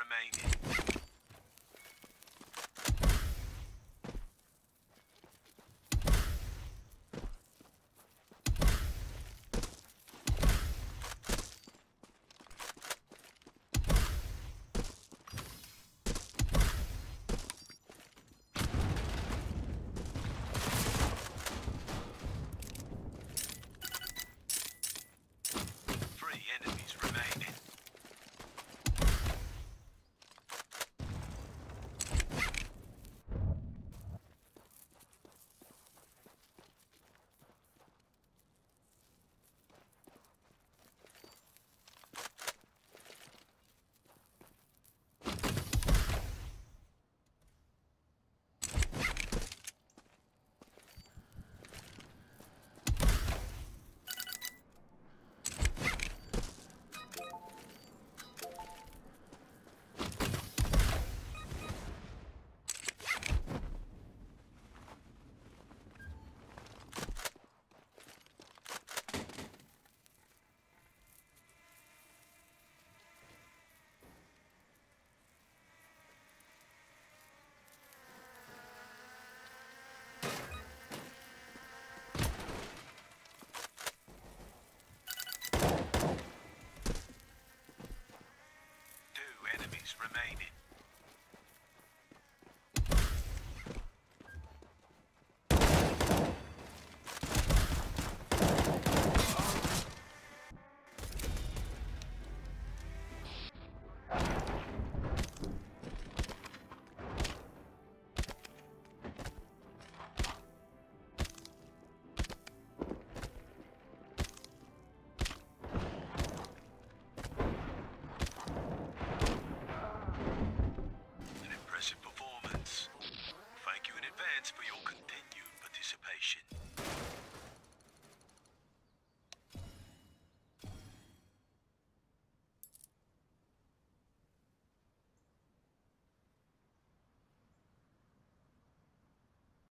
remaining. remaining.